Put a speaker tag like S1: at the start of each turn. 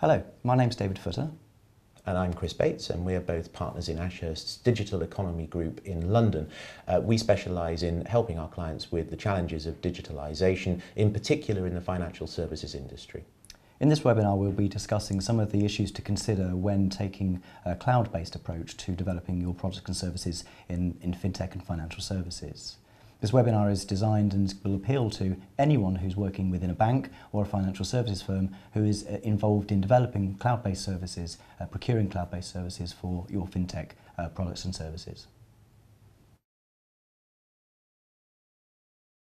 S1: Hello, my name's David Futter.
S2: And I'm Chris Bates, and we're both partners in Ashurst's Digital Economy Group in London. Uh, we specialise in helping our clients with the challenges of digitalisation, in particular in the financial services industry.
S1: In this webinar, we'll be discussing some of the issues to consider when taking a cloud-based approach to developing your products and services in, in fintech and financial services. This webinar is designed and will appeal to anyone who's working within a bank or a financial services firm who is uh, involved in developing cloud-based services, uh, procuring cloud-based services for your fintech uh, products and services.